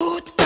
Put